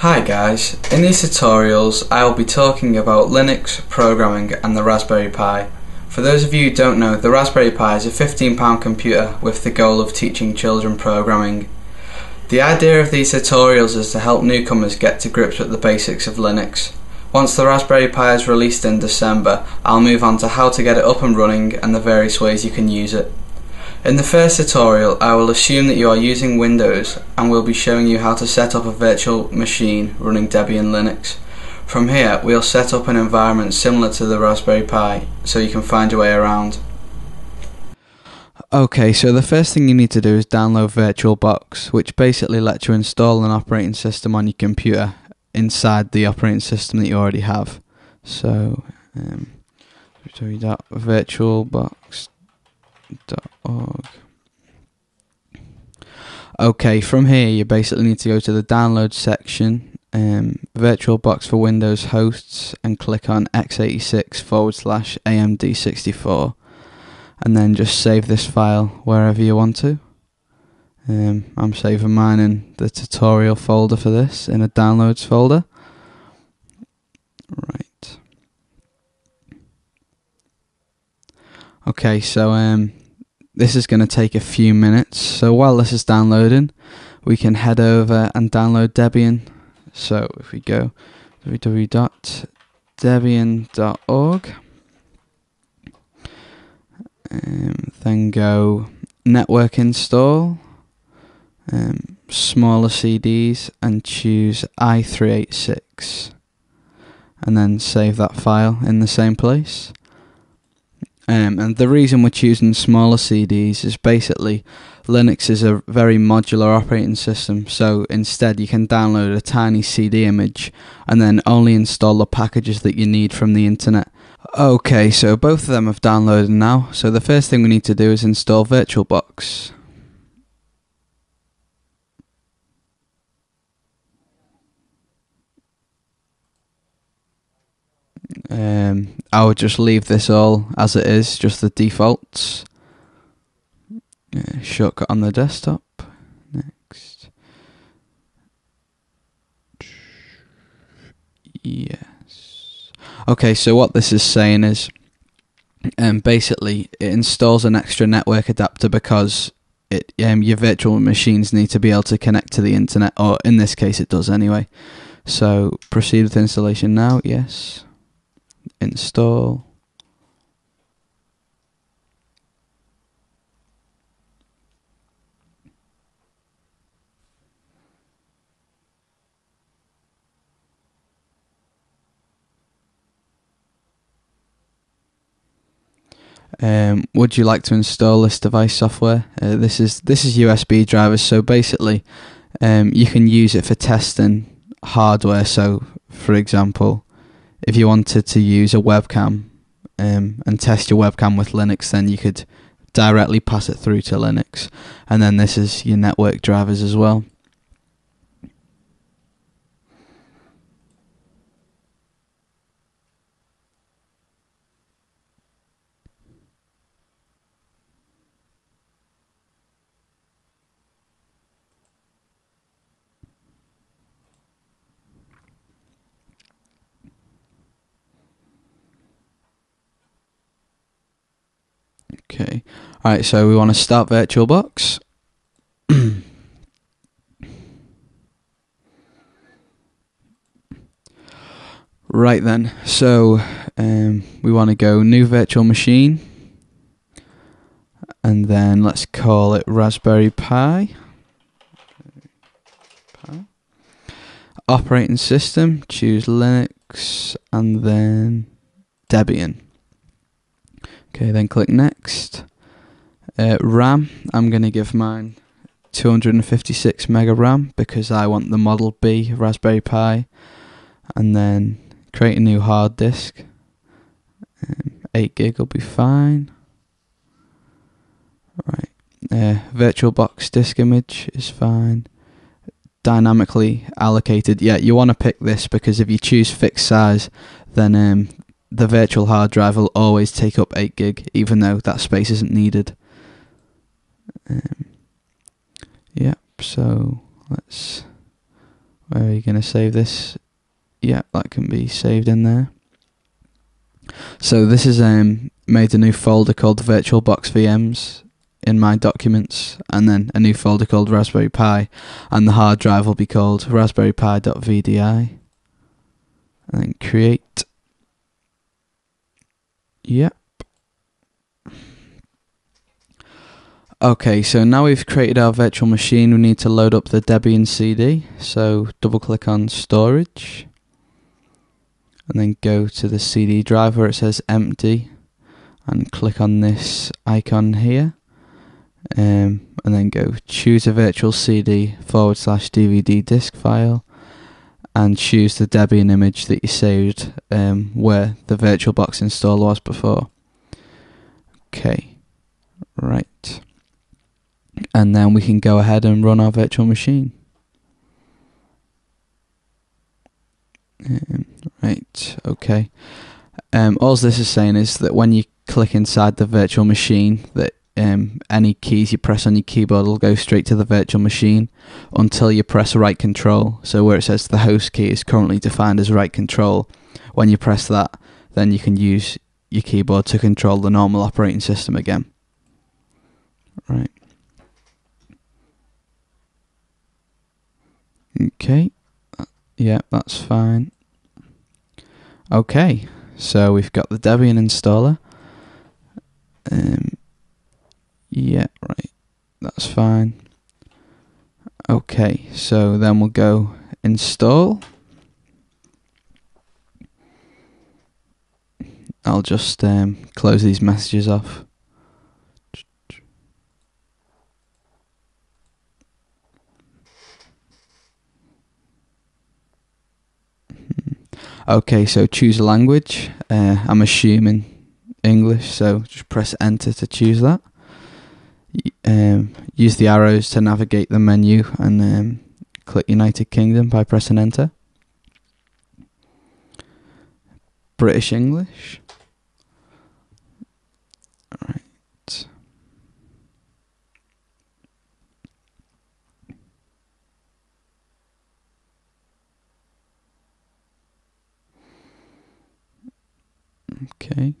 Hi guys, in these tutorials I will be talking about Linux, programming and the Raspberry Pi. For those of you who don't know, the Raspberry Pi is a £15 computer with the goal of teaching children programming. The idea of these tutorials is to help newcomers get to grips with the basics of Linux. Once the Raspberry Pi is released in December, I'll move on to how to get it up and running and the various ways you can use it. In the first tutorial, I will assume that you are using Windows and will be showing you how to set up a virtual machine running Debian Linux. From here, we'll set up an environment similar to the Raspberry Pi so you can find your way around. Okay, so the first thing you need to do is download VirtualBox, which basically lets you install an operating system on your computer inside the operating system that you already have. So, um, www.virtualbox Okay, from here you basically need to go to the download section, um, VirtualBox for Windows hosts, and click on x86 forward slash AMD64, and then just save this file wherever you want to. Um, I'm saving mine in the tutorial folder for this, in a downloads folder. Right. Okay, so um, this is going to take a few minutes. So while this is downloading, we can head over and download Debian. So if we go www.debian.org, um, then go network install, um, smaller CDs, and choose i386, and then save that file in the same place. Um, and the reason we're choosing smaller CDs is basically Linux is a very modular operating system, so instead you can download a tiny CD image and then only install the packages that you need from the internet. Okay, so both of them have downloaded now, so the first thing we need to do is install VirtualBox. Um, I would just leave this all as it is, just the defaults. shortcut on the desktop. Next. Yes. Okay, so what this is saying is, um, basically, it installs an extra network adapter because it um, your virtual machines need to be able to connect to the internet, or in this case, it does anyway. So proceed with installation now. Yes install Um, would you like to install this device software? Uh, this is this is USB drivers, so basically, um, you can use it for testing hardware. So, for example, if you wanted to use a webcam um, and test your webcam with Linux, then you could directly pass it through to Linux. And then this is your network drivers as well. Okay. All right. So we want to start VirtualBox. right then. So um, we want to go new virtual machine, and then let's call it Raspberry Pi. Pi. Operating system. Choose Linux, and then Debian. Okay, then click next. Uh, RAM, I'm going to give mine 256 mega RAM because I want the Model B Raspberry Pi. And then create a new hard disk. Um, 8 gig will be fine. Right. Uh, VirtualBox disk image is fine. Dynamically allocated. Yeah, you want to pick this because if you choose fixed size, then um, the virtual hard drive will always take up 8 gig, even though that space isn't needed. Um, yep, so let's Where are you going to save this? Yeah, that can be saved in there. So this is um made a new folder called VirtualBox VMs in my documents, and then a new folder called Raspberry Pi, and the hard drive will be called Raspberry Pi.vdi. And then create. Yep. Okay, so now we've created our virtual machine, we need to load up the Debian CD. So double click on storage and then go to the CD drive where it says empty and click on this icon here um, and then go choose a virtual CD forward slash DVD disk file and choose the Debian image that you saved um, where the VirtualBox install was before. Okay, right and then we can go ahead and run our virtual machine. Um, right, okay. Um, all this is saying is that when you click inside the virtual machine, that um, any keys you press on your keyboard will go straight to the virtual machine until you press right control. So where it says the host key is currently defined as right control, when you press that, then you can use your keyboard to control the normal operating system again. Right. Okay. Yeah, that's fine. Okay, so we've got the Debian installer. Um, yeah, right. That's fine. Okay, so then we'll go install. I'll just um, close these messages off. Okay, so choose a language. Uh, I'm assuming English, so just press enter to choose that. Um, use the arrows to navigate the menu and um, click United Kingdom by pressing enter. British English. Okay.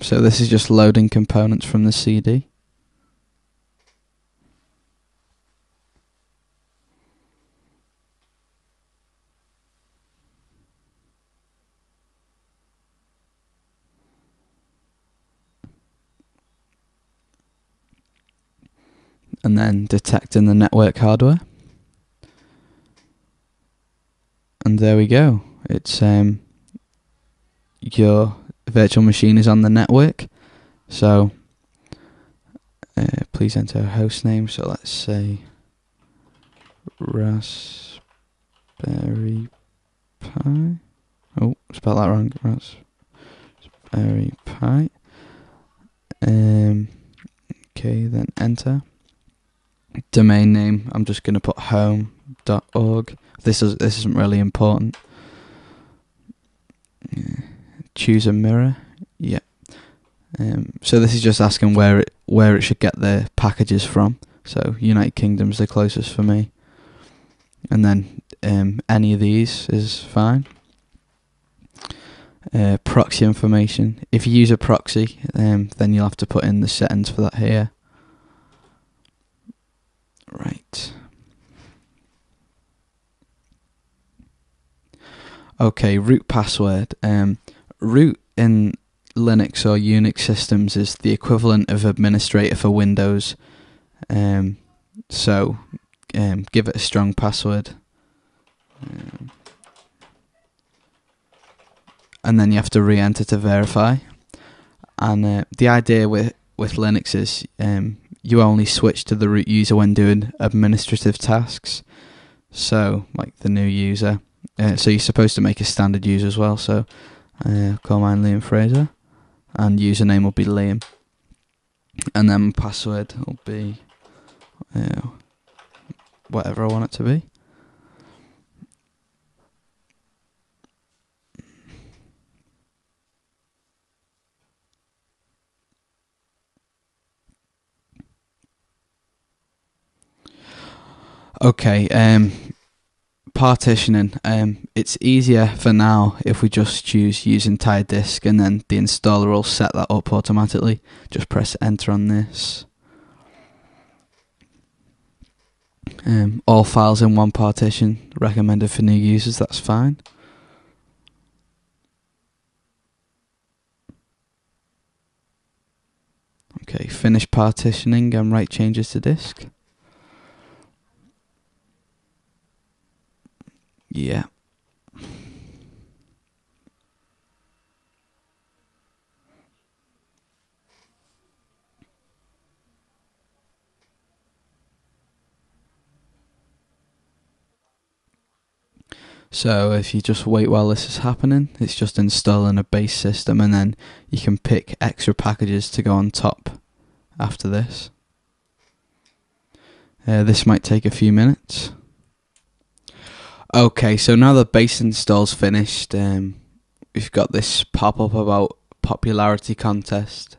So this is just loading components from the CD. and then detecting the network hardware. And there we go. It's um, your virtual machine is on the network. So uh, please enter a host name. So let's say Raspberry Pi. Oh, spell that wrong. Raspberry Pi. Um. Okay, then enter. Domain name. I'm just gonna put home.org. This is this isn't really important. Yeah choose a mirror. Yeah. Um, so this is just asking where it where it should get the packages from. So United Kingdom's the closest for me. And then um, any of these is fine. Uh, proxy information. If you use a proxy, um, then you'll have to put in the settings for that here. Right. Okay, root password. Um, root in Linux or Unix systems is the equivalent of administrator for Windows. Um, so um, give it a strong password. Um, and then you have to re-enter to verify. And uh, the idea with with Linux is um, you only switch to the root user when doing administrative tasks. So, like the new user. Uh, so you're supposed to make a standard user as well. So uh, call mine Liam Fraser, and username will be Liam, and then password will be uh, whatever I want it to be. Okay, um, partitioning. Um, it's easier for now if we just choose use entire disk and then the installer will set that up automatically. Just press enter on this. Um, all files in one partition recommended for new users, that's fine. Okay, finish partitioning and write changes to disk. Yeah. So if you just wait while this is happening, it's just installing a base system and then you can pick extra packages to go on top after this. Uh, this might take a few minutes. Okay, so now the base install's finished, um, we've got this pop up about popularity contest,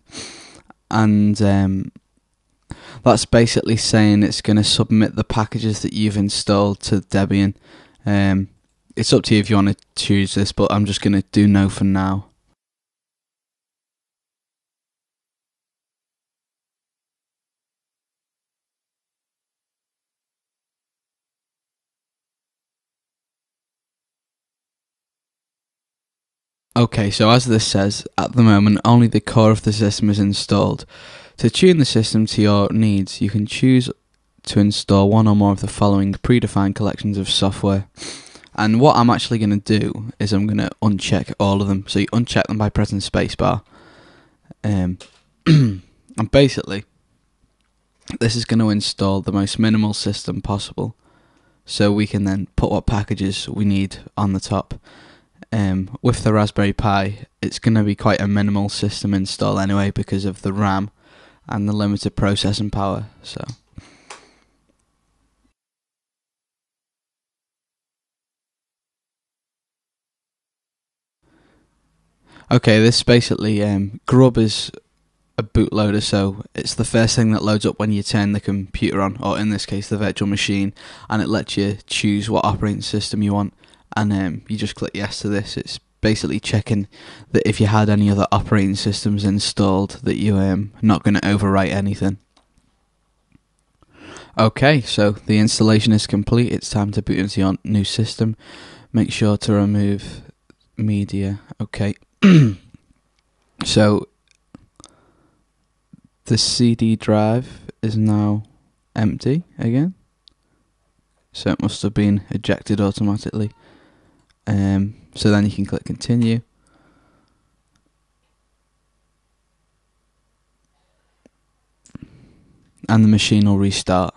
and um, that's basically saying it's going to submit the packages that you've installed to Debian. Um, it's up to you if you want to choose this, but I'm just going to do no for now. Okay, so as this says, at the moment only the core of the system is installed. To tune the system to your needs, you can choose to install one or more of the following predefined collections of software. And what I'm actually going to do is I'm going to uncheck all of them. So you uncheck them by pressing spacebar. Um, and basically, this is going to install the most minimal system possible. So we can then put what packages we need on the top. Um, with the Raspberry Pi, it's going to be quite a minimal system install anyway because of the RAM and the limited processing power. So. Okay, this basically um, Grub is a bootloader, so it's the first thing that loads up when you turn the computer on, or in this case, the virtual machine, and it lets you choose what operating system you want, and um, you just click yes to this. It's basically checking that if you had any other operating systems installed, that you're um, not going to overwrite anything. Okay, so the installation is complete. It's time to boot into your new system. Make sure to remove media. Okay. so the CD drive is now empty again. So it must have been ejected automatically. Um, so then you can click continue. And the machine will restart.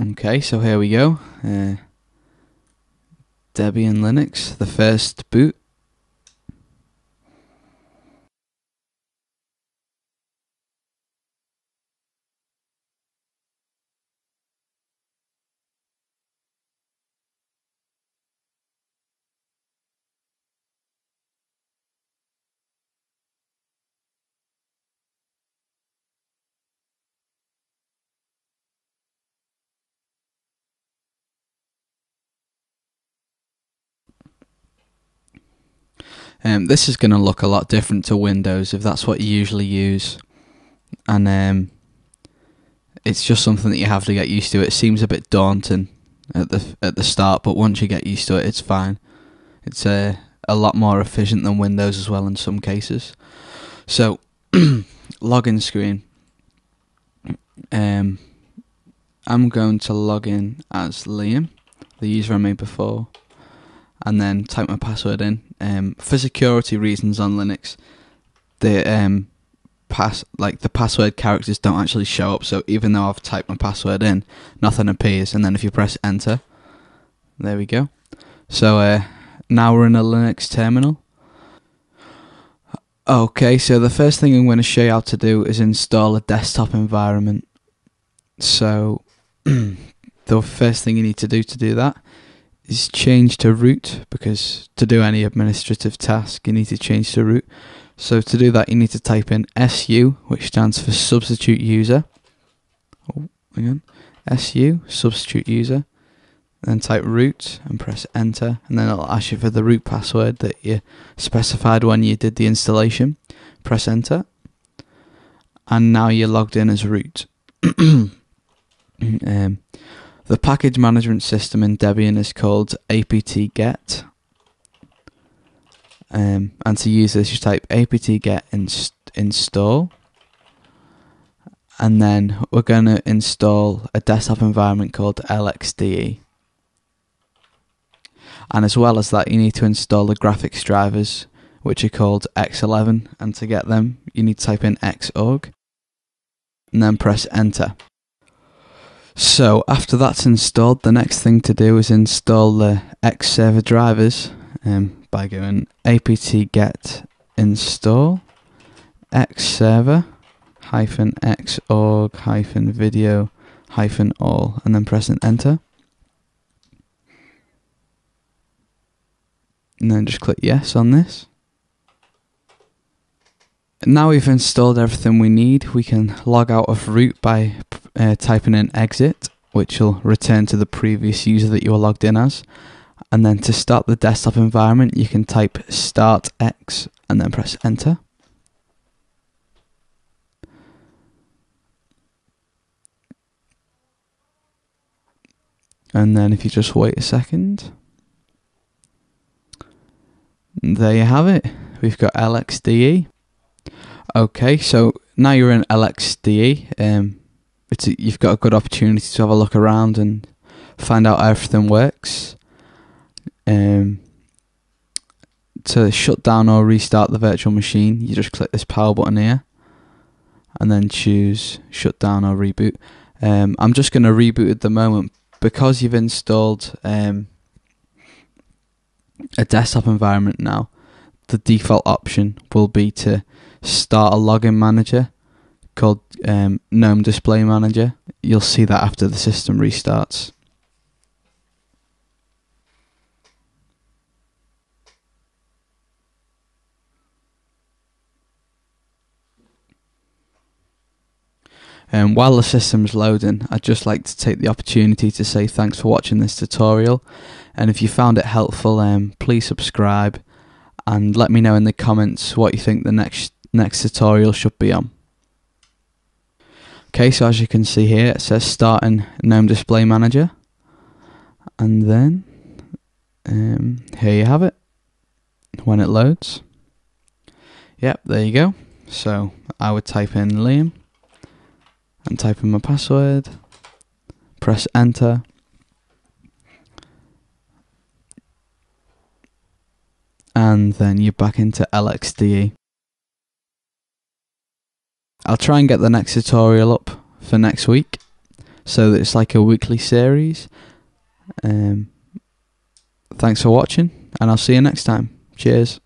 Okay, so here we go. Uh, Debian Linux, the first boot. Um, this is going to look a lot different to Windows if that's what you usually use, and um, it's just something that you have to get used to. It seems a bit daunting at the at the start, but once you get used to it, it's fine. It's a uh, a lot more efficient than Windows as well in some cases. So, login screen. Um, I'm going to log in as Liam, the user I made before and then type my password in. Um, for security reasons on Linux, the um, pass like the password characters don't actually show up. So even though I've typed my password in, nothing appears. And then if you press enter, there we go. So uh, now we're in a Linux terminal. Okay, so the first thing I'm going to show you how to do is install a desktop environment. So the first thing you need to do to do that is change to root because to do any administrative task you need to change to root. So to do that you need to type in SU which stands for substitute user. Oh, hang on, su substitute user, then type root and press enter, and then it'll ask you for the root password that you specified when you did the installation. Press enter, and now you're logged in as root. um, the package management system in Debian is called apt-get. Um, and to use this, you type apt-get inst- install. And then we're going to install a desktop environment called LXDE. And as well as that, you need to install the graphics drivers, which are called X11. And to get them, you need to type in xorg and then press enter. So after that's installed, the next thing to do is install the X server drivers um, by going apt-get install X server hyphen xorg hyphen video hyphen all and then pressing enter. And then just click yes on this. Now we've installed everything we need, we can log out of root by uh, typing in exit, which will return to the previous user that you were logged in as. And then to start the desktop environment, you can type start X and then press enter. And then if you just wait a second, there you have it. We've got LXDE. Okay, so now you're in LXDE. Um, it's a, you've got a good opportunity to have a look around and find out how everything works. Um, to shut down or restart the virtual machine, you just click this power button here, and then choose shut down or reboot. Um, I'm just going to reboot at the moment because you've installed um, a desktop environment now. The default option will be to start a login manager called um, GNOME Display Manager. You'll see that after the system restarts. Um, while the system's loading, I'd just like to take the opportunity to say thanks for watching this tutorial. And if you found it helpful, um, please subscribe and let me know in the comments what you think the next next tutorial should be on. Okay, so as you can see here, it says starting GNOME Display Manager. And then, um, here you have it, when it loads. Yep, there you go. So, I would type in Liam, and type in my password, press enter, and then you're back into LXDE. I'll try and get the next tutorial up for next week so that it's like a weekly series. Um, thanks for watching, and I'll see you next time. Cheers.